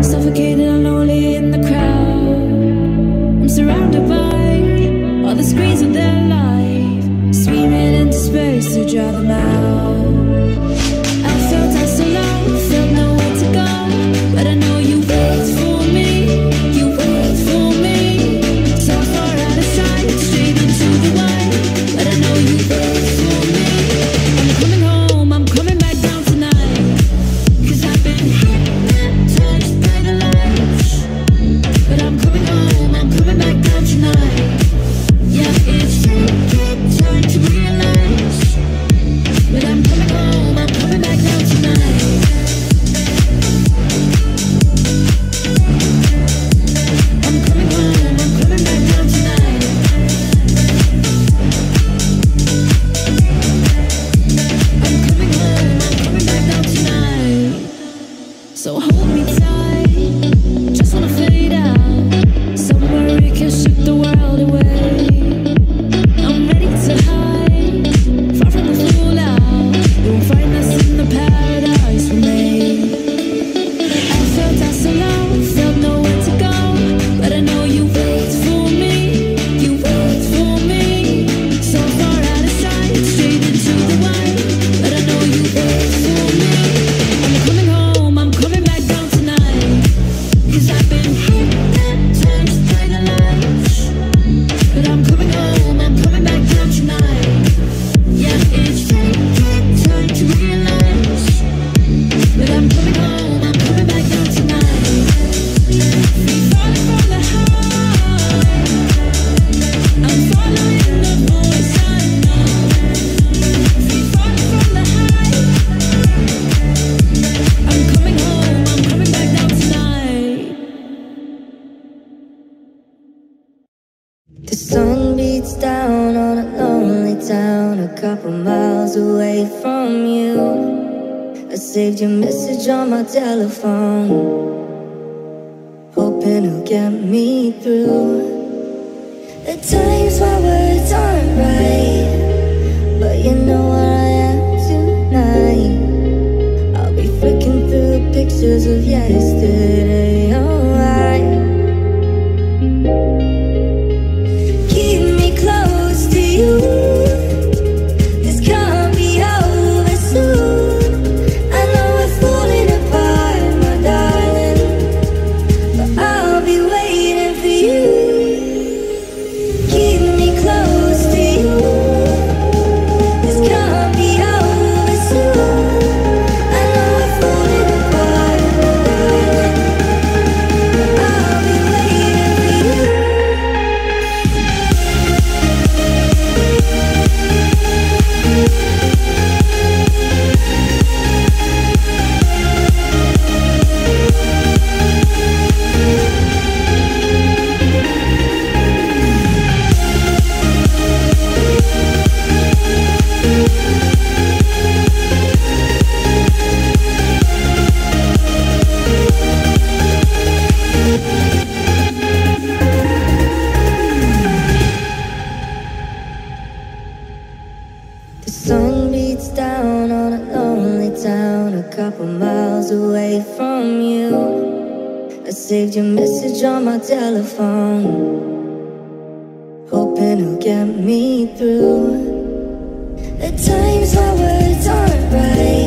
I'm suffocated and lonely in the crowd. I'm surrounded by all the screens of their life, screaming into space to drive them out. town a couple miles away from you. I saved your message on my telephone, hoping it'll get me through. the times when The sun beats down on a lonely town a couple miles away from you. I saved your message on my telephone, hoping it'll get me through. At times my words aren't right.